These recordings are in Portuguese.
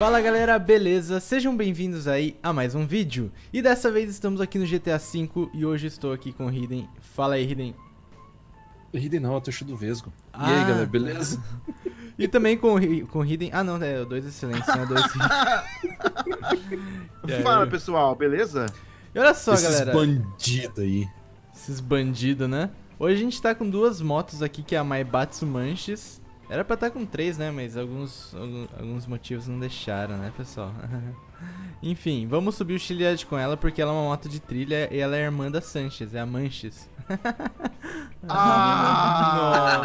Fala galera, beleza? Sejam bem-vindos aí a mais um vídeo. E dessa vez estamos aqui no GTA V e hoje estou aqui com o Hidden. Fala aí, Hidden. Hidden não, é o Tuxo do Vesgo. Ah. E aí, galera, beleza? E também com com o Hidden. Ah, não, é o dois excelentes, né? Dois. Fala pessoal, beleza? E olha só, Esses galera. bandidos aí. Esses bandidos, né? Hoje a gente tá com duas motos aqui, que é a Maibatsu Manches. Era pra estar com três, né? Mas alguns, alguns motivos não deixaram, né, pessoal? Enfim, vamos subir o Chiliad com ela porque ela é uma moto de trilha e ela é a irmã da Sanches, é a Manches. Ah,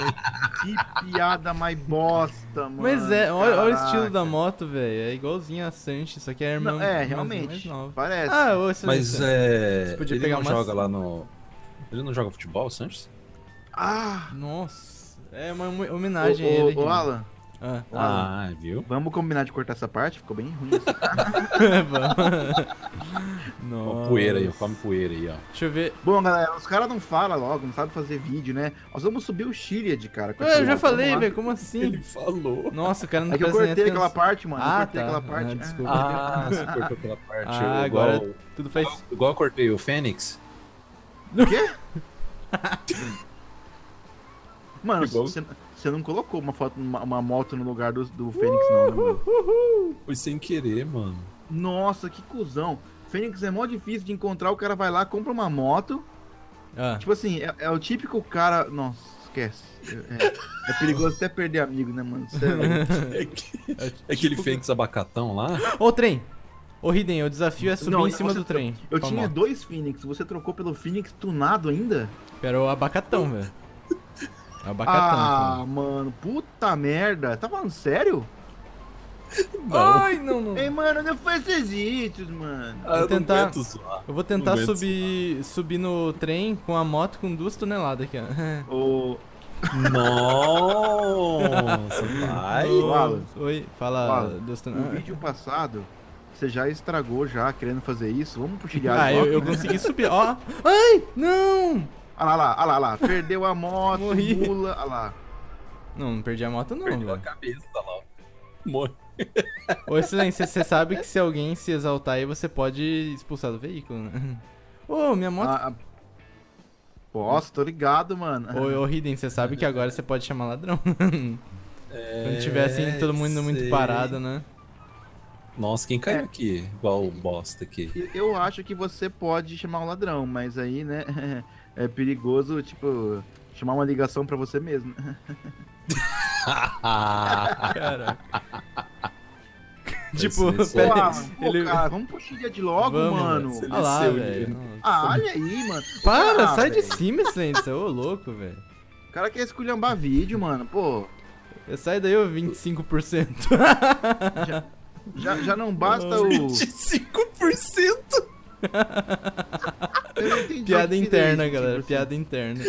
que piada mais bosta, mano. Mas é, olha, olha o estilo da moto, velho. É igualzinho a Sanches, só que é a irmã Não, é, mais realmente. nova. Parece. Ah, ô, excelente. Mas é. Você podia ele pegar não umas- joga lá no. Ele não joga futebol, o Sanches? Ah, Nossa, é uma homenagem a ô, ele. ô, ô, Alan, Ah. Ah, viu? vamos combinar de cortar essa parte? Ficou bem ruim. assim. Ó, Nossa. poeira aí, come poeira aí, ó. Deixa eu ver. Bom, galera, os caras não falam logo, não sabem fazer vídeo, né? Nós vamos subir o Chiliad, cara. essa eu já falei, vamos velho, como assim? falou. Nossa, o cara não É que eu cortei aquela parte, mano. Ah, eu cortei tá. aquela parte. Ah, Ah, desculpa. Ah, você cortou aquela parte. Ah, igual, agora tudo faz. igual eu cortei o Fênix. O quê? Mano, você não colocou uma, foto, uma, uma moto no lugar do, do Fênix, não, né, mano? Foi sem querer, mano. Nossa, que cuzão. Fênix é mó difícil de encontrar, o cara vai lá, compra uma moto. Ah, Tipo assim, é, é o típico cara. Nossa, esquece. É, é perigoso até perder amigo, né, mano? Sério. É, que- é aquele Fênix abacatão lá. Ô, trem! Ô, Hidden, o desafio é subir Não, em cima do trem. Eu tinha moto. dois Phoenix, você trocou pelo Phoenix tunado ainda? Era o abacatão, velho. Abacatão. ah, falando. mano, puta merda. Tá falando sério? Ai, não, não. Ei, mano, não faz esses mano. Ah, eu não tentar- zoar. Eu vou tentar Não aguento subir, subir no trem com a moto com duas toneladas aqui, ó. Ô, Nossa, Alan. Oi, fala Alan, duas no toneladas. vídeo passado, você já estragou já querendo fazer isso. Vamos pro Chiliado. Ah, eu, eu consegui subir. Ó. Ai, não! Ah lá, lá, ah lá. Perdeu a moto, Morri. mula. Ah lá. Não, não perdi a moto não, Perdeu a velho. cabeça lá. Morre. Ô, excelência, você sabe que se alguém se exaltar aí, você pode expulsar do veículo, né? Ô, minha moto... Ah, ah. Nossa, tô ligado, mano. Ô, ô, Hidden, você sabe que agora você pode chamar ladrão. É, Quando tiver assim, todo mundo muito sei. parado, né? Nossa, quem caiu É. aqui? Igual o bosta aqui. Eu- Eu acho que você pode chamar um ladrão, mas aí, né, é perigoso, tipo, chamar uma ligação pra você mesmo. Cara. tipo, pera ele- cara, vamos pro Chile de logo, Vamos, mano. Olha lá, Seu velho. Ah, olha aí, mano. Para, Ah, sai de velho. cima, excelência. Ô, louco, velho. O cara quer esculhambar vídeo, mano. Pô, Sai daí, ô 25%. já, já não basta o... 25%! Eu não entendi Piada interna, isso, galera. tipo Piada interna.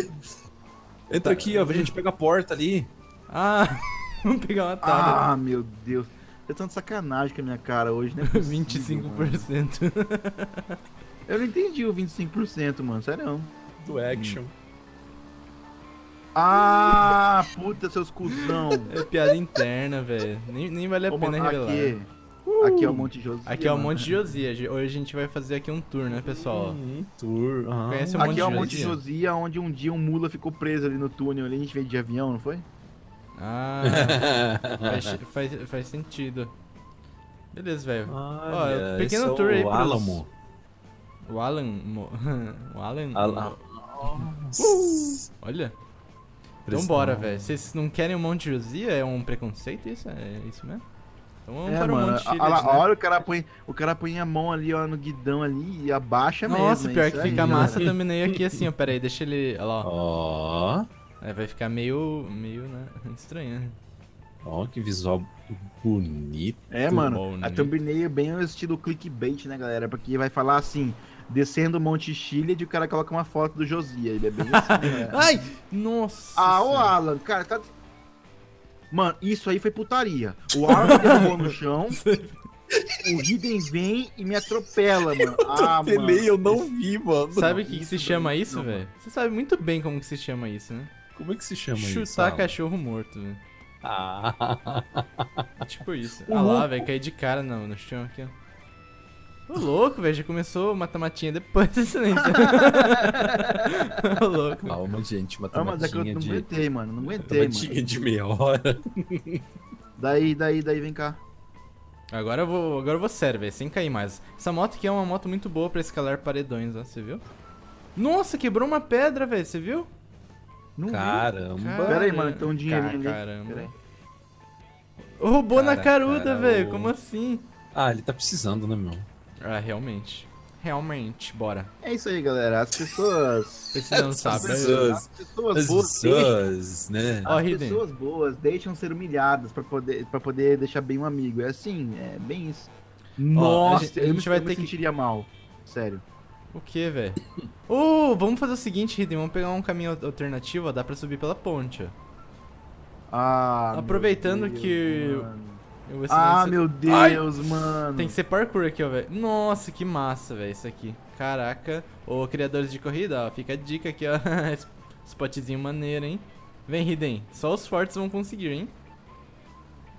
Entra aqui, ó, a gente pega a porta ali. Ah, vamos pegar uma assim. tabela. Ah, meu Deus. Você tá de sacanagem com a minha cara hoje, né? 25%. Eu não entendi o 25%, mano. Sério. Do action. Ah, puta, seus cuzão. É piada interna, velho. Nem, nem vale a Ô, pena mano, revelar. aqui, aqui é o Monte Josia. Aqui é o mano. Monte Josia. Hoje a gente vai fazer aqui um tour, né, pessoal? Hum, tour. aham. Conhece o Aqui é o Monte Monte Josia. Onde um dia um mula ficou preso ali no túnel ali. A gente veio de avião, não foi? Ah, faz, faz, faz sentido. Beleza, velho. Olha, pequeno é tour aí o pros- Alamo. O Alan. Mo- o Alan. Ala- Olha. Então bora, velho. Vocês não querem o Monte Josia? É um preconceito isso? É isso mesmo? Então vamos é, para o mano. Monte a- Chiliad, a- né? a hora o cara põe, o cara põe a mão ali, ó, no guidão ali e abaixa mesmo. Nossa, é pior que aí, fica né? massa também aqui assim, ó. Pera aí, deixa ele. Olha lá, ó. Ó, É, vai ficar meio. meio, né? Estranho, né? ó, que visual bonito. É, mano. bom, né? A thumbnail é bem o estilo clickbait, né, galera? Porque vai falar assim, descendo o Monte Chile e o cara coloca uma foto do Josia. Ele é bem assim, né? Ai! Nossa! Ah, ô senhora. Alan, cara, tá. Mano, isso aí foi putaria. O me derrubou no chão. O Hidden vem e me atropela, mano. Ah, mano. eu não vi, mano. Sabe o que, que se chama daí isso, não, velho? Você sabe muito bem como que se chama isso, né? Como é que se chama isso? Chutar cachorro morto, velho. Ah, Tipo isso. O Ah lá, velho, caí de cara no, no chão aqui, ó. Ô louco, velho, já começou o matamatinha depois do silêncio. Ô louco. calma, gente. Ah, mas é que eu Matematinha não de... aguentei, mano. Não aguentei, mano. Matematinha de meia hora. Daí, daí, daí, vem cá. Agora eu vou, agora eu vou sério, velho, sem cair mais. Essa moto aqui é uma moto muito boa pra escalar paredões, ó, você viu? Nossa, quebrou uma pedra, velho, você viu? Não vi. Caramba. Pera aí, mano, tem um dinheirinho ali. Caramba. Pera aí. Roubou na Cara, caruda, cara, velho, como assim? Ah, ele tá precisando, né, meu? Ah, realmente. Realmente, bora. É isso aí, galera. As pessoas. Precisando As saber. pessoas- As pessoas As boas. deixam- pessoas, né? Ó, As Hidden. pessoas boas deixam ser humilhadas pra poder, pra poder deixar bem um amigo. É assim, é bem isso. Nossa, gente- a gente me- vai eu ter que- sentiria mal. Sério. O que, velho? Ô, vamos fazer o seguinte, Hidden, vamos pegar um caminho al- alternativo, ó, dá pra subir pela ponte, ó. Ah, meu Aproveitando Deus, que- mano. Ah, meu Ai! Deus, mano. Tem que ser parkour aqui, ó, velho. Nossa, que massa, velho, isso aqui. Caraca. Ô, criadores de corrida, ó, fica a dica aqui, ó. Spotzinho maneiro, hein? Vem, Hidden. Só os fortes vão conseguir, hein?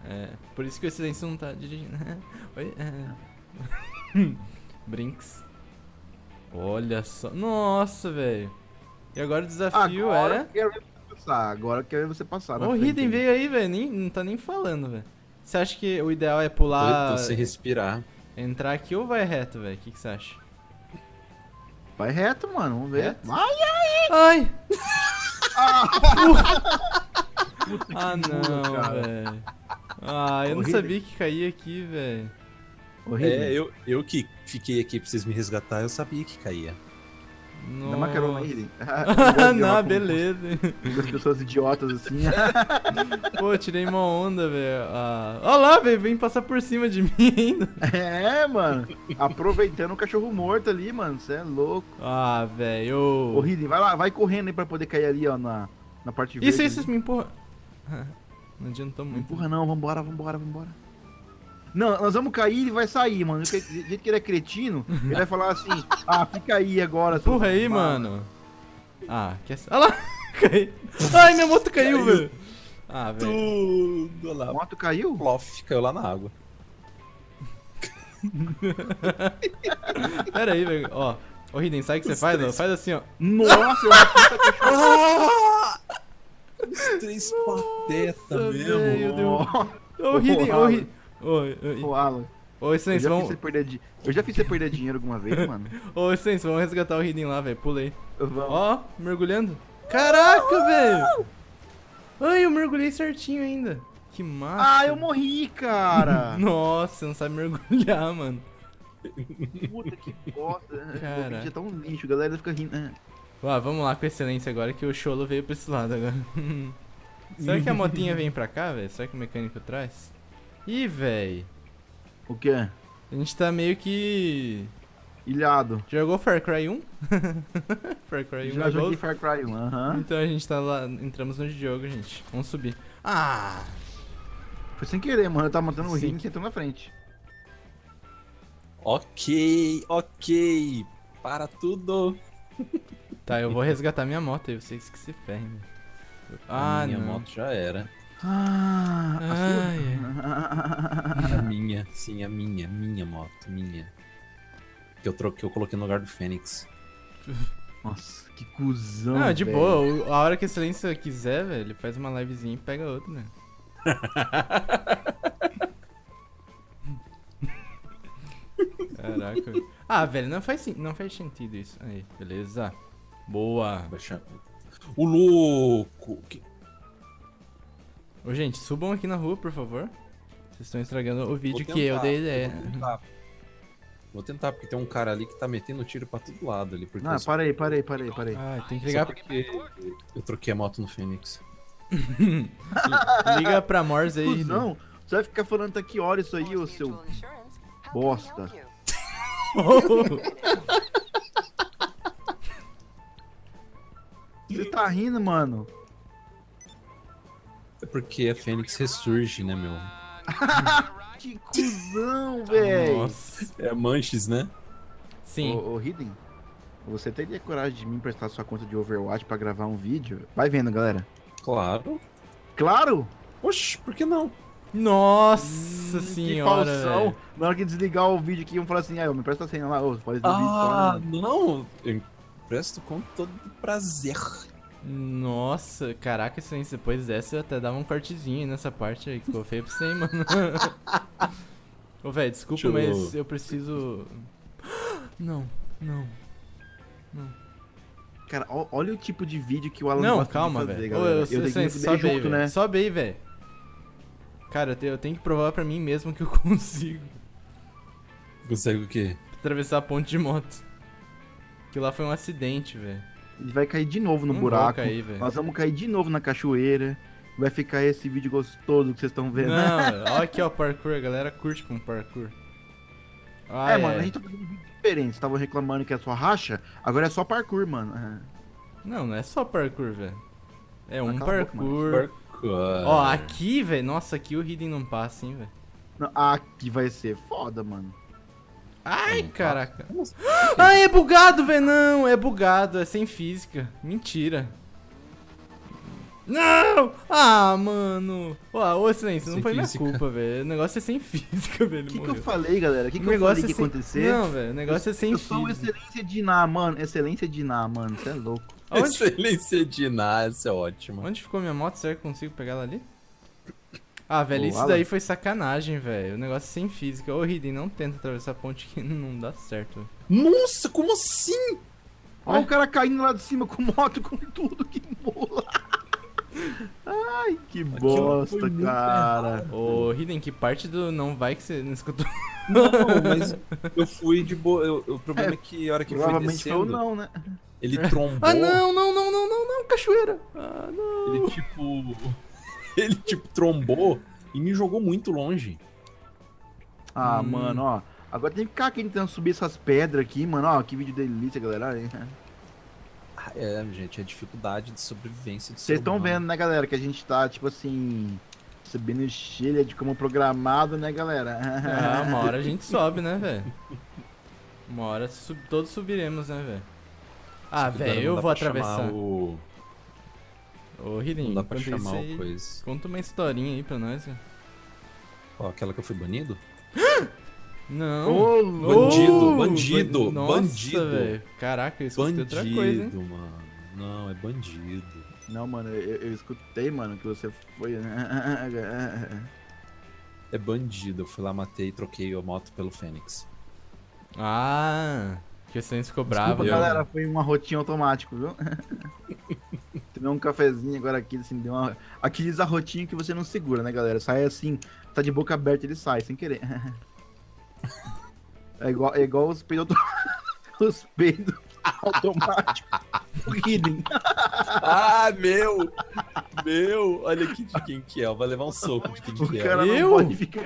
É, por isso que o silêncio não tá dirigindo. Oi? É. Brinks. Olha só. Nossa, velho. E agora o desafio Agora é... quero passar. Agora eu quero você passar. Ô, Hidden veio aí, velho. Não tá nem falando, velho. Você acha que o ideal é Tô, pular, tô sem respirar. entrar aqui ou vai reto, velho? O que, que você acha? Vai reto, mano. Vamos ver. Reto? Ai! Puta que Ah, burro, não, velho. Ah, eu não sabia que caía aqui, velho. É, eu, eu que fiquei aqui pra vocês me resgatar, eu sabia que caía. Dá uma carona aí, Hidden. Ah, não, beleza. Das pessoas idiotas assim. Pô, tirei uma onda, velho. Ah, Olha lá, velho, vem passar por cima de mim ainda. é, mano. Aproveitando o cachorro morto ali, mano. Você é louco. Ah, velho. Ô, Hidden, vai lá, vai correndo aí pra poder cair ali, ó, na, na parte verde. Isso, isso, me empurra. Não adiantou Não muito. empurra não, vambora, vambora, vambora. Não, nós vamos cair e ele vai sair, mano. Do jeito que ele é cretino, ele vai falar assim, ah, fica aí agora. Empurra aí, mala." mano. Ah, quer... Olha lá. Cai. Ai, minha moto caiu, Caiu. velho. Ah, velho. Tudo A lá. moto caiu? Plof, caiu lá na água. Pera aí, velho. Ó. Ô, Hidden, sabe o que você faz? ó? Faz assim, ó. Nossa, eu puta cachorro. Os três pateta Nossa, mesmo. Ô, Hidden, ô. Oi, oi. Ô, Alan, Ô, eu Silêncio, já, fiz vamos... você perder di- eu já fiz você perder dinheiro alguma vez, mano. Ô, Silêncio, vamos resgatar o Hidden lá, velho. Vamos. Ó, mergulhando. Caraca, velho. Ai, eu mergulhei certinho ainda. Que massa. Ah, eu morri, cara. Nossa, você não sabe mergulhar, mano. Puta que bosta. Cara. Cara. tá um lixo, a galera fica rindo. Ah, vamos lá com excelência agora que o Cholo veio pra esse lado agora. Será que a motinha vem pra cá, velho? Será que o mecânico traz? Ih, velho. O quê? A gente tá meio que. Ilhado. Jogou Far Cry 1? Far Cry 1 Já é joguei? Far Cry 1, aham. Então a gente tá lá, entramos no jogo, gente. Vamos subir. Ah! Foi sem querer, mano. Eu tava matando o Sim. rim e sentou na frente. Ok, ok. Para tudo. Tá, eu vou resgatar minha moto aí, vocês que se ferrem. Ah, minha não. moto já era. Ah, a sua? A minha, sim, a minha, minha moto, minha. Que eu troquei, eu coloquei no lugar do Fênix. Nossa, que cuzão. Não, de velho. boa, a hora que o Silêncio quiser, velho, ele faz uma livezinha e pega outro, né? Caraca. Ah, velho, não faz, não faz sentido isso. Aí, beleza. Boa. O louco! Que- Ô, gente, subam aqui na rua, por favor. Vocês estão estragando o vídeo Vou que eu tentar, dei ideia. Vou tentar. Vou tentar, porque tem um cara ali que tá metendo tiro pra todo lado ali. Porque Não, eu só- para aí, para aí. Ah, tem que só ligar, porque eu troquei a moto no Fênix. liga pra Morse aí. Cuzão, você vai ficar falando tá que hora isso aí, ô seu bosta. Você tá rindo, mano? É porque a Fênix ressurge, né, meu? Que cuzão, velho. Nossa. É Manches, né? Sim. Ô, ô Hidden, você teria coragem de me emprestar sua conta de Overwatch pra gravar um vídeo? Vai vendo, galera. Claro. Claro! Oxi, por que não? Nossa Hum, senhora, Que falsão. Na hora que desligar o vídeo aqui, vão falar assim, ah, me presta a senha lá, ô, faz o vídeo Ah, né? não. Eu presto com todo prazer. Nossa, caraca, isso aí, depois dessa eu até dava um cortezinho aí nessa parte aí, que ficou feio pra você, hein, mano. Ô, velho, desculpa, Deixa eu- mas eu preciso... Não, não. Cara, ó- olha o tipo de vídeo que o Alan Não, gosta calma, de fazer, velho. Ô, eu, Eu sei, tenho que sobe aí, junto, né? Sobe aí, velho. Cara, eu tenho, eu tenho que provar pra mim mesmo que eu consigo Consegue o quê? atravessar a ponte de moto. Que lá foi um acidente, velho. Ele vai cair de novo no Não buraco. cair, velho. Nós vamos cair de novo na cachoeira. Vai ficar esse vídeo gostoso que vocês estão vendo. Não, olha aqui, ó, parkour. A galera curte com parkour. Ah, é, mano, a gente tá fazendo um vídeo diferente. Vocês estavam reclamando que é só racha, agora é só parkour, mano. É. Não, não é só parkour, velho. É um parkour. Parkour. Ó, aqui, velho. Nossa, aqui o Hidden não passa, hein, velho. Aqui vai ser foda, mano. Ai, caraca. Ai, é bugado, velho. Não, é bugado. É sem física. Mentira. Não! Ah, mano. Ó, ô, silêncio, não Sem foi minha física. culpa, velho. O negócio é sem física, velho. O que, que eu falei, galera? O que, O que eu negócio falei é que ia sem... acontecer? Não, velho. O negócio é sem eu sou física. excelência de Ná, mano. Excelência de Ná, mano. Você é louco. Aonde, Excelência de Ná, essa é ótima. onde ficou minha moto? Será que eu consigo pegar ela ali? Ah, velho, isso Alan. daí foi sacanagem, velho. O negócio é sem física. Ô, Hidden, não tenta atravessar a ponte que não dá certo. Nossa, como assim? Olha o cara caindo lá de cima com moto, com tudo, que mola. Ai, que foi bosta, cara. Ô, Hidden, que parte do não vai que você não escutou? Não, mas eu fui de boa. eu- o problema é que a hora que foi foi o descendo, não, né? ele trombou. Ah, não, não, não, não, não, não, cachoeira. Ah, não. Ele tipo. Ele tipo trombou e me jogou muito longe. Ah, Hum. mano, ó. Agora tem que ficar aqui tentando subir essas pedras aqui, mano. Ó, que vídeo delícia, galera. Aí. Ah, É, gente, é a dificuldade de sobrevivência de Vocês estão vendo, né, galera, que a gente tá, tipo assim, subindo cheia de como programado, né, galera? Ah, uma hora a gente sobe, né, velho? Uma hora sub- todos subiremos, né, velho? Ah, velho, eu vou atravessar. O... Ô, Não dá pra chamar aí, o coisa. conta uma historinha aí pra nós, velho. Ó, aquela que eu fui banido? Não. Bandido, bandido, ban- Nossa, bandido. velho. Caraca, eu escutei outra coisa? Bandido, mano. Não, é bandido. Não, mano, eu, eu escutei, mano, que você foi. É bandido. Eu fui lá, matei e troquei a moto pelo Fênix. Ah, que o silêncio ficou bravo. Desculpa, galera, foi um arrotinho automático, viu? Tomei um cafezinho agora aqui, assim, deu uma... Aqueles arrotinhos que você não segura, né, galera? Sai assim, tá de boca aberta, ele sai, sem querer. É igual, é igual os peidos os peidos automáticos. O Hidden. Ah, meu! Meu! Olha aqui de quem que é. Vai levar um soco de quem O que é. cara Eu? não pode ficar...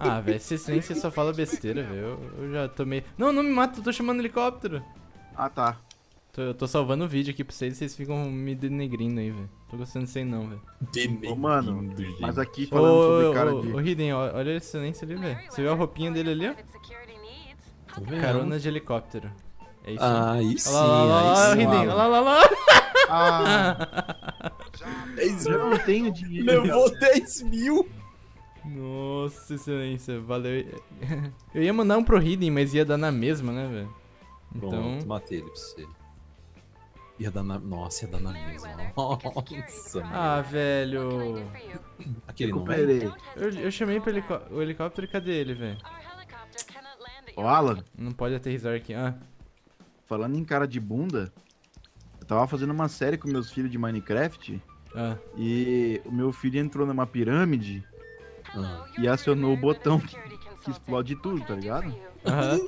Ah, velho, esse silêncio só fala besteira, velho. Eu, eu já tomei. Não, não me mata, eu tô chamando helicóptero. Ah, tá. Tô- eu tô salvando o vídeo aqui pra vocês e vocês ficam me denegrindo aí, velho. Tô gostando disso aí não, velho. Ô, mano, gente. Mas aqui Ô, falando sobre ô, cara ô, de... ô, Hidden, olha esse silêncio ali, velho. Você viu a roupinha dele ali, ó? Carona de helicóptero. É isso aí. Ah, aí sim, Olha lá, olha lá, olha lá, aí sim. Ah, eu não tenho dinheiro. Levou 10 mil! Nossa, excelência, valeu. Eu ia mandar um pro Hidden, mas ia dar na mesma, né, velho? Então, Pronto, matei ele pra você. Ia dar na... Nossa, ia dar na mesma. Nossa, ah, velho. Aquele não. Recuperei. Eu, eu chamei pro helicó o helicóptero e cadê ele, velho? Ô, Alan, Não pode aterrissar aqui. Ah, falando em cara de bunda, eu tava fazendo uma série com meus filhos de Minecraft ah. e o meu filho entrou numa pirâmide Ah. e acionou o botão que, que explode tudo, tá ligado? Aham.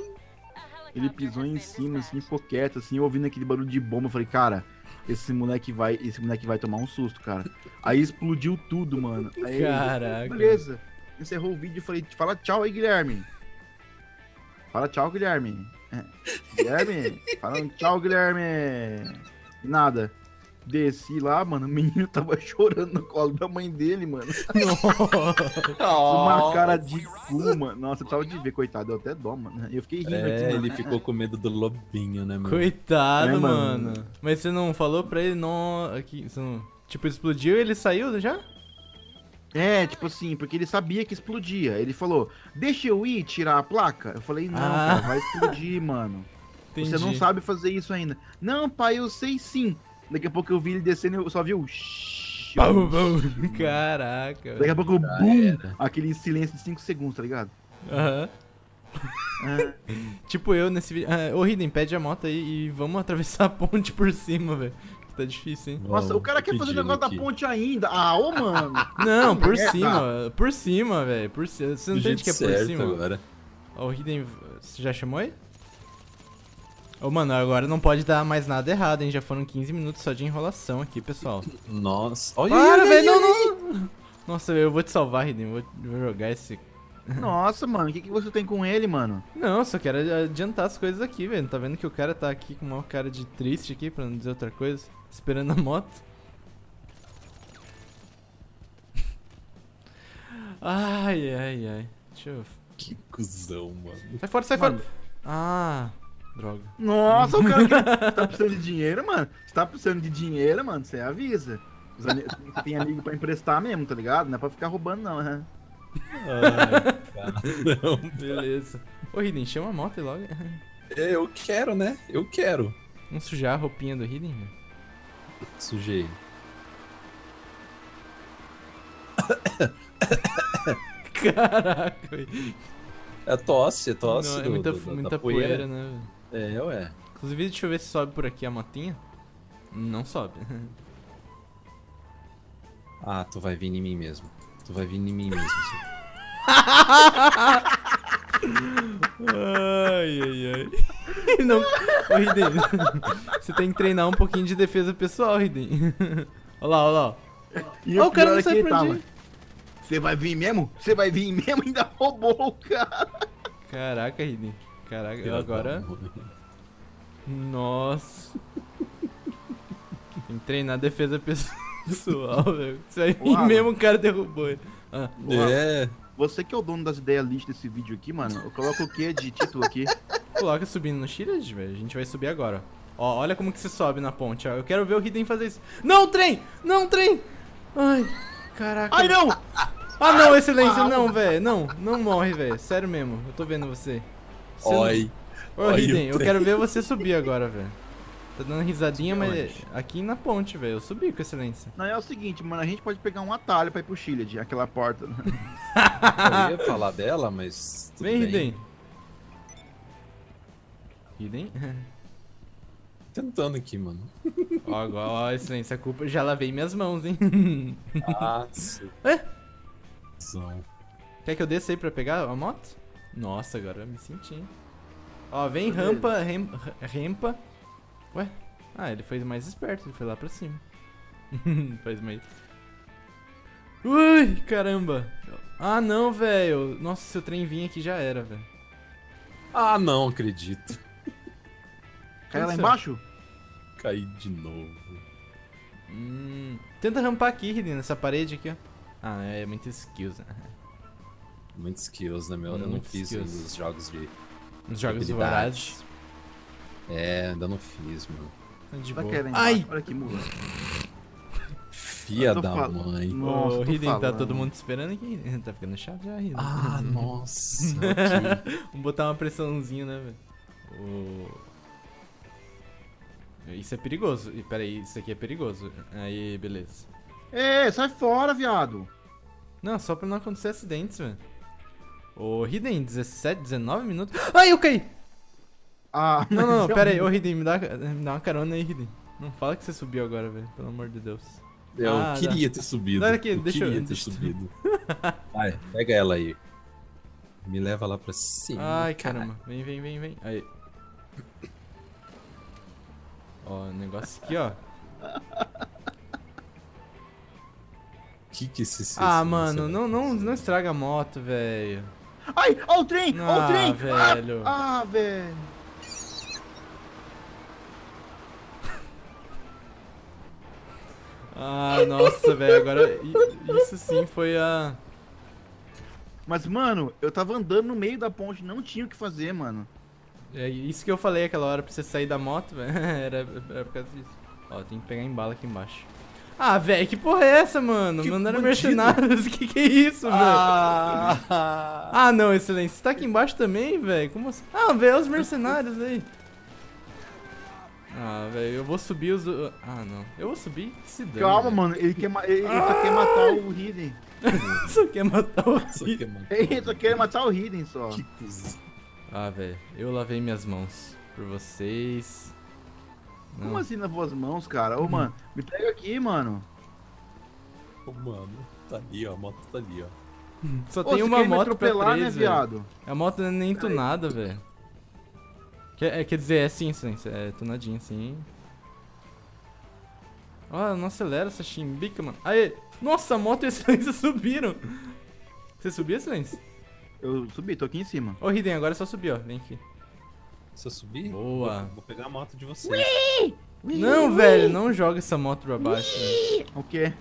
Ele pisou em cima, assim, ficou quieto, assim, ouvindo aquele barulho de bomba. Eu falei, cara, esse moleque vai, esse moleque vai tomar um susto, cara. Aí explodiu tudo, mano. Aí, Caraca. Beleza. Encerrou o vídeo e falei, fala tchau aí, Guilherme. Fala tchau, Guilherme. É. Guilherme, fala um tchau, Guilherme. Nada. Desci lá, mano, o menino tava chorando no colo da mãe dele, mano. Uma cara de cu, mano. Nossa, eu tava de ver, coitado, eu até dó, mano. Eu fiquei rindo aqui, É, mano. ele ficou com medo do lobinho, né, meu? Coitado, É, mano. mano. Mas você não falou pra ele, não. Aqui, você não... Tipo, explodiu e ele saiu já? É, tipo assim, porque ele sabia que explodia. Ele falou, deixa eu ir tirar a placa. Eu falei, não, Ah. cara, vai explodir, mano. Entendi. Você não sabe fazer isso ainda. Não, pai, eu sei sim. Daqui a pouco eu vi ele descendo e eu só vi o... pum. shhh. Caraca. Daqui a pouco o era. aquele silêncio de 5 segundos, tá ligado? Aham. É. Tipo eu nesse vídeo. Ah, ô, Hidden, pede a moto aí e vamos atravessar a ponte por cima, velho. Tá difícil, hein? Nossa, o cara quer fazer o negócio aqui. da ponte ainda. Ah, ô, mano. Não, por merda. cima. Por cima, velho. Por cima. Você não entende que é por cima? agora. Ó, o Hidden. Você já chamou ele? Ô, mano, agora não pode dar mais nada errado, hein? Já foram 15 minutos só de enrolação aqui, pessoal. Nossa. Olha Para, velho, não, não. Nossa, eu vou te salvar, Hidden. Vou, vou jogar esse. Nossa, mano, o que, que você tem com ele, mano? Não, eu só quero adiantar as coisas aqui, velho. Tá vendo que o cara tá aqui com uma cara de triste aqui, pra não dizer outra coisa? Esperando a moto. Ai, ai, ai. Deixa eu. Que cuzão, mano. Sai fora, sai Mano. fora. Ah, droga. Nossa, o cara que tá precisando de dinheiro, mano. Você tá precisando de dinheiro, mano, você avisa. Tem amigo pra emprestar mesmo, tá ligado? Não é pra ficar roubando, não, né? Ai, não. Beleza. Ô, Hidden, chama a moto aí logo. É, Eu quero, né? Eu quero. Vamos sujar a roupinha do Hidden, velho. Sujei. Caraca, velho. É tosse, é tosse. Não, é do- muita, do- da muita poeira, né? velho? É, ué. Inclusive, deixa eu ver se sobe por aqui a motinha. Não sobe. Ah, tu vai vir em mim mesmo. Tu vai vir em mim mesmo. Ai, ai, ai. Não. Ô, Hiden. Você tem que treinar um pouquinho de defesa pessoal, Hiden. Olha lá, olha lá. E Ó, o cara não é sai pra ele onde. Você vai vir mesmo? Você vai vir mesmo? Ainda roubou o cara. Caraca, Hiden. Caraca, Filha agora. Nossa. Tem que treinar defesa pessoal, velho. Você vai vir Ô, Alan. mesmo, o cara derrubou ele. Ah, É. Você que é o dono das ideias lixo desse vídeo aqui, mano. Eu coloco o que de título aqui? coloca subindo no Shield, velho. A gente vai subir agora. Ó, olha como que se sobe na ponte, ó. Eu quero ver o Hiden fazer isso. Não, trem! Não, trem! Ai, caraca. Ai, não! Ah, não, excelência, não, velho. Não, não morre, velho. Sério mesmo, eu tô vendo você. Você não- Oi. Ô, Olha Hiden, o eu quero ver você subir agora, velho. Tá dando risadinha, mas onde? aqui na ponte, velho. Eu subi com excelência. Não, é o seguinte, mano. A gente pode pegar um atalho pra ir pro Chile, aquela porta. Eu ia falar dela, mas. tudo Vem, bem. Hiden. Hiden? Tentando aqui, mano. ó, agora, ó, excelência, a culpa. Já lavei minhas mãos, hein. Ah, sim. É? Zão. Quer que eu desça aí pra pegar a moto? Nossa, agora eu me senti. hein? Ó, vem Cadê rampa, rem- rampa. Ué? Ah, ele foi mais esperto, ele foi lá pra cima. Faz mais. Ui, caramba. Ah, não, velho. Nossa, se o trem vir aqui já era, velho. Ah, não acredito. Cai lá embaixo? Caí de novo. Hum, tenta rampar aqui, Hidden, nessa parede aqui, ó. Ah, é muito skills, né? Muitos skills, né, meu? eu não fiz skills. ainda os jogos de. Nos jogos Habilidade. vorazes. É, ainda não fiz, mano. Tá De Tá boa. querendo Ai! Olha que mula. Tô da falando. mãe. Nossa, Ô, Hidden, tá todo mundo esperando aqui. Tá ficando chato já, Hidden. Ah, nossa. Vamos botar uma pressãozinha, né, velho? O... Isso é perigoso. E peraí, isso aqui é perigoso. Aí, beleza. Ê, sai fora, viado. Não, só pra não acontecer acidentes, velho. Ô, Hidden, 17, 19 minutos. Ai, eu caí! Ah, Não, não, não, pera aí. é Ô, Hidden, me dá, me dá uma carona aí, Hidden. Não fala que você subiu agora, velho. Pelo amor de Deus. Eu Ah, queria ter subido. Dá aqui, eu deixa eu- queria ter deixa eu- subido. Vai, pega ela aí. Me leva lá pra cima. Ai, cara. caramba. Vem, vem, vem, vem. Aí. Ó, o negócio aqui, ó. Que que esse esse- Ah, esse- mano, não, não, não estraga a moto, velho. Ai, ó o trem, ó o Ah, trem. velho. Ah, ah, velho. Ah, nossa, velho. Agora, isso sim foi a. Mas, mano, eu tava andando no meio da ponte, não tinha o que fazer, mano. É isso que eu falei aquela hora pra você sair da moto, velho. Era, era por causa disso. Ó, tem que pegar em bala aqui embaixo. Ah, velho, que porra é essa, mano? Que Mandaram bandido. mercenários, que que é isso, velho? Ah, Ah, não, excelência. Você tá aqui embaixo também, velho? Como assim? Ah, velho, é os mercenários aí. Ah, velho, eu vou subir os... Ah, não. Eu vou subir? Que se dane. Calma, velho. mano. Ele, quer, ma- ele, só quer matar o Hidden. Só quer matar o mano. Ele só quer matar o Hidden só. Que cuzão. Ah, velho, eu lavei minhas mãos por vocês. Não. Como assim lavou as mãos, cara? Ô, mano, me pega aqui, mano. Ô, Mano, tá ali, ó. A moto tá ali, ó. Só Ô, tem uma moto pra né, três, velho. viado? A moto não é nem tunada, velho. Quer, é, quer dizer, é sim, sim, é tunadinha, sim. Ó, não acelera essa chimbica, mano. Aê! Nossa, a moto e a Silêncio subiram. Você subiu, Silêncio? Eu subi, tô aqui em cima. Ô, Hiden, agora é só subir, ó. Vem aqui. Se eu subir, Boa. vou, vou pegar a moto de vocês. Não, velho, não joga essa moto pra baixo. O quê?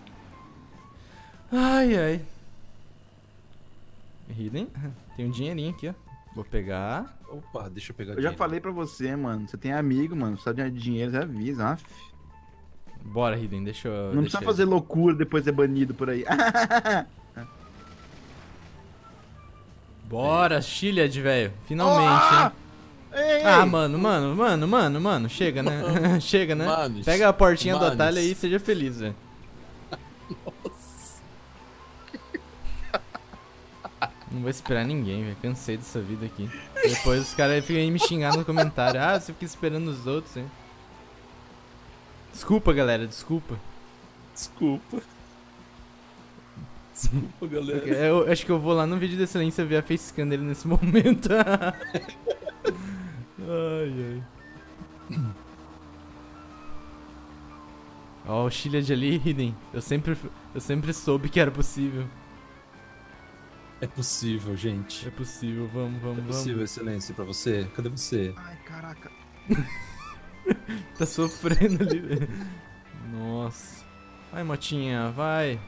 Ai, ai. Hiden, tem um dinheirinho aqui, ó. Vou pegar. Opa, deixa eu pegar Eu já dinheiro. falei pra você, mano. Você tem amigo, mano. Só de dinheiro, você avisa. Af. Bora, Hiden, deixa eu. Não deixa precisa eu- fazer loucura depois de ser banido por aí. Bora, Chiliad, velho. Finalmente, Ah! hein? Ei, Ah, mano, mano, mano, mano, mano, chega, né? chega, né? Manos, Pega a portinha do manos. atalho aí e seja feliz, velho. Não vou esperar ninguém, velho. Cansei dessa vida aqui. Depois os caras ficam aí me xingando no comentário. Ah, você fica esperando os outros, hein? Desculpa, galera, desculpa. Desculpa. Desculpa, galera. Eu acho que eu vou lá no vídeo da excelência ver a facecam dele nesse momento. ai, ai. Ó, o Chiliad ali, Hidden. Eu sempre, eu sempre soube que era possível. É possível, gente. É possível, vamos, É vamos, possível, vamos. excelência, pra você. Cadê você? Ai, caraca. Tá sofrendo ali, velho. Nossa. Vai, motinha, vai.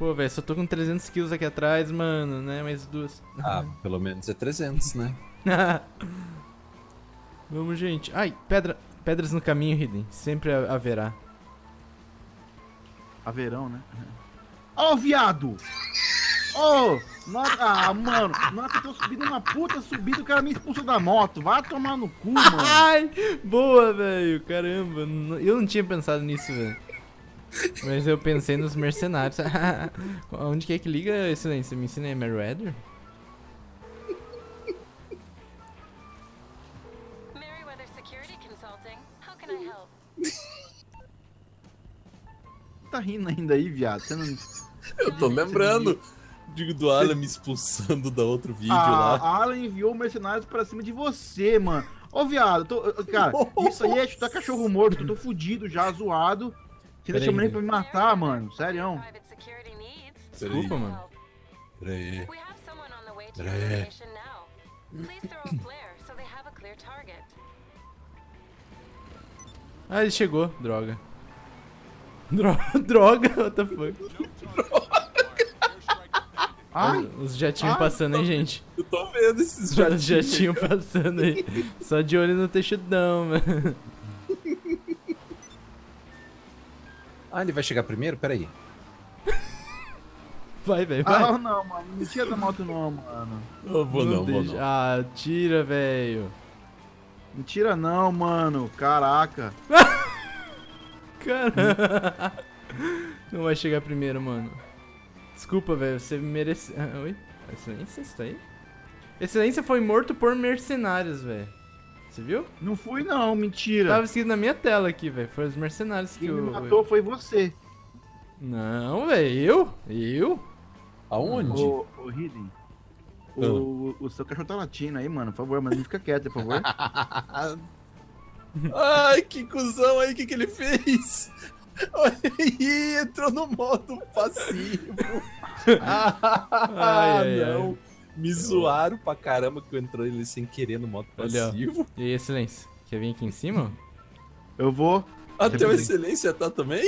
Pô, velho, só tô com 300 quilos aqui atrás, mano, né? Mais duas. Ah, pelo menos é 300, né? Vamos, gente. Ai, pedra, pedras no caminho, Hidden. Sempre ha- haverá. Haverão, né? Ó, o viado! Ô! no- ah, mano, na hora que eu tô subindo uma puta subida, o cara me expulsou da moto. Vai tomar no cu, mano. Ai, boa, velho. Caramba, eu não tinha pensado nisso, velho. Mas eu pensei nos mercenários. Onde que é que liga, excelência? Me ensina aí, Meriwether? Tá rindo ainda aí, viado. Você não... Eu tô lembrando de, do Alan me expulsando da outro vídeo Ah, lá. Alan enviou mercenários pra cima de você, mano. Ô, viado, tô- cara, isso aí é chutar cachorro morto. Eu tô fudido já, zoado. Chamando ele velho. pra me matar, mano. Sério. Desculpa, mano. Peraí. Peraí. Ah, ele chegou. Droga. Dro- Droga, what the fuck? Ai, Os jatinhos Ai, passando aí, gente. Eu tô vendo esses Os jatinhos. jatinhos passando aí. Só de olho no texudão, mano. Ah, ele vai chegar primeiro? Peraí. Vai, velho, vai. ah, não, mano. Não tira da moto, não, mano. Não vou não, vou deixa- não. Ah, tira, velho. Não tira, não, mano. Caraca. Cara. Não vai chegar primeiro, mano. Desculpa, velho. Você merece. Ah, oi? Excelência, você tá aí? Excelência foi morto por mercenários, velho. Você viu? Não fui, não. Mentira. Tava escrito na minha tela aqui, velho. Foi os mercenários que Quem me o. matou foi você. Não, velho. Eu? Eu? Aonde? Ô, ô Hidden. O, o seu cachorro tá latindo aí, mano. Por favor, mas não fica quieto, por favor. Ai, que cuzão aí, o que, que ele fez? Aí, entrou no modo passivo. ah, Ai, ai, não. Me zoaram pra caramba que eu entrei ele sem querer no modo passivo. E aí, excelência? Quer vir aqui em cima? Eu vou. Até o Você Excelência tá também?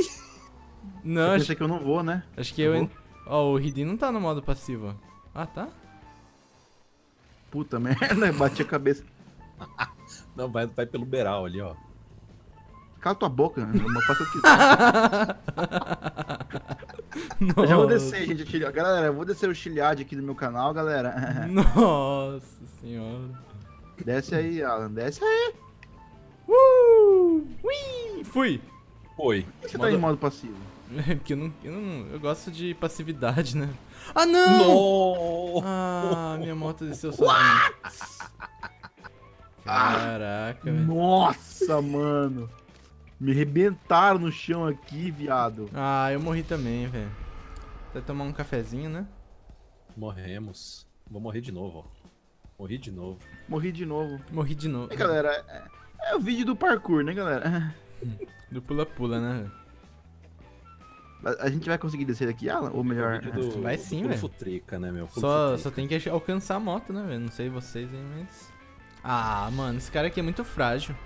Não, Você acho, pensa que eu não vou, né? acho que Eu Ó, o Hidin não tá no modo passivo. ó. Ah, tá? Puta merda, bati a cabeça. Não, vai, vai pelo Beral ali, ó. Cala tua boca, eu faço o que Eu já vou descer, gente. Galera, eu vou descer o chilhade aqui no meu canal, galera. Nossa senhora. Desce aí, Alan, desce aí. Uh! Ui! Fui! Foi. Por que você tá em modo passivo? Porque eu não, eu não. Eu gosto de passividade, né? Ah, não! No! Ah, minha moto desceu sozinha. Caraca, velho. Nossa, mano. Me arrebentaram no chão aqui, viado. Ah, eu morri também, velho. Vai tomar um cafezinho, né? Morremos. Vou morrer de novo, ó. Morri de novo. Morri de novo. Morri de novo. E galera, é, é o vídeo do parkour, né, galera? Do pula-pula, né? A, a gente vai conseguir descer daqui, Alan? Ou melhor. Do, Vai sim, velho. Futrica, né, meu? Pulo Só, Futrica. só tem que alcançar a moto, né, velho? Não sei vocês aí, mas. Ah, mano, esse cara aqui é muito frágil.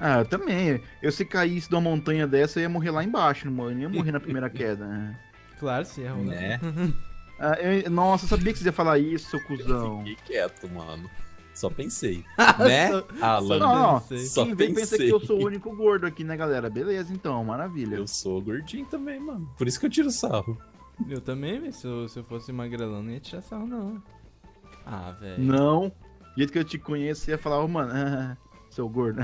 Ah, eu também. Eu se caísse de uma montanha dessa, eu ia morrer lá embaixo, não não ia morrer na primeira queda. né? Claro, se errou. Né? Ah, eu- nossa, eu sabia que você ia falar isso, seu cuzão. Fiquei quieto, mano. Só pensei. Né, só Alan? Não, não. pensei. Só Quem vê pensa pensei. que eu sou o único gordo aqui, né, galera? Beleza, então, maravilha. Eu sou gordinho também, mano. Por isso que eu tiro sarro. Eu também, velho. Se, eu- se eu fosse magrelão, não ia tirar sarro, não. Ah, velho. Não. Do jeito que eu te conheço, você ia falar, ô, mano, seu gordo.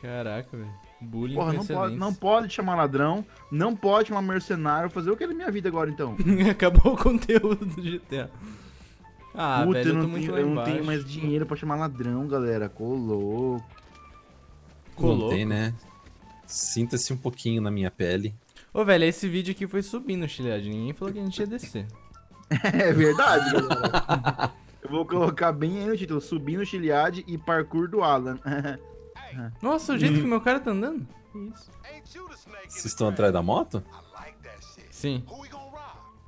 Caraca, velho. Bullying Porra, não pode, não pode chamar ladrão, não pode chamar mercenário, fazer o que é da minha vida agora, então. Acabou o conteúdo do GTA. Ah, Puta, velho, eu não, tenho, eu não tenho mais dinheiro pra chamar ladrão, galera. Colou. Ficou Não tem, né? Sinta-se um pouquinho na minha pele. Ô, velho, esse vídeo aqui foi subindo o chilhade. Ninguém falou que a gente ia descer. É verdade, galera. Eu vou colocar bem aí no título: Subindo Chiliade e Parkour do Alan. Nossa, o jeito que o meu cara tá andando. Isso. Vocês estão atrás da moto? Sim.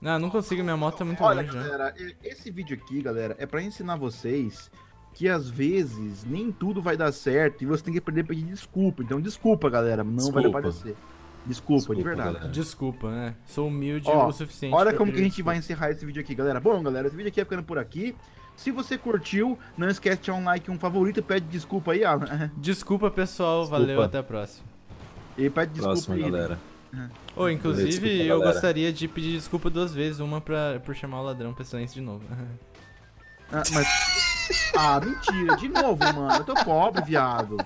Ah, não consigo, minha moto tá muito Olha, longe já. galera, e- esse vídeo aqui, galera, é pra ensinar vocês que às vezes nem tudo vai dar certo e você tem que aprender a pedir desculpa. Então, desculpa, galera, não vai dar pra Desculpa. descer. Desculpa, de Desculpa, verdade. galera. Desculpa, né? Sou humilde Ó, o suficiente. Olha como que a gente vai encerrar esse vídeo aqui, galera. Bom, galera, esse vídeo aqui é ficando por aqui. Se você curtiu, não esquece de deixar um like, um favorito e pede desculpa aí, Alan. Desculpa, pessoal. Desculpa. Valeu, até a próxima. E pede desculpa Próxima, aí. galera. Ô, inclusive, Desculpa, eu galera. gostaria de pedir desculpa duas vezes. Uma pra, por chamar o ladrão pra silêncio de novo. Ah, mas... ah, mentira, de novo, mano. Eu tô pobre, viado.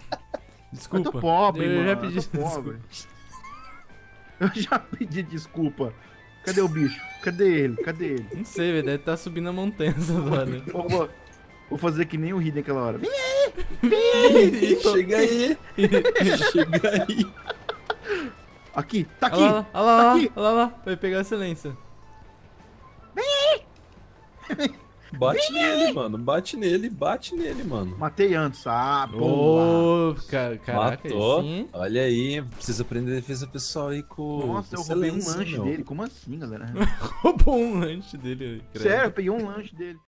Desculpa. Eu tô pobre, eu mano. já eu pedi desculpa. pobre. Eu já pedi desculpa. Cadê o bicho? Cadê ele? Cadê ele? Não sei, velho. Deve estar subindo a montanha essa hora. Vou, vou- vou fazer que nem o Ri naquela hora. Vem, Chega aí! Chega aí! Aqui, tá aqui. Olha lá, olha lá, tá olha aqui. lá, olha lá. Vai pegar a silêncio. Bate nele, mano. Bate nele, bate nele, mano. Matei antes. Ah, boa. Ô, ca- caraca, Matou. sim. Olha aí, precisa aprender defesa pessoal aí com. Nossa, eu roubei um lanche meu. dele. Como assim, galera? Roubou um lanche dele. Sério, eu peguei um lanche dele.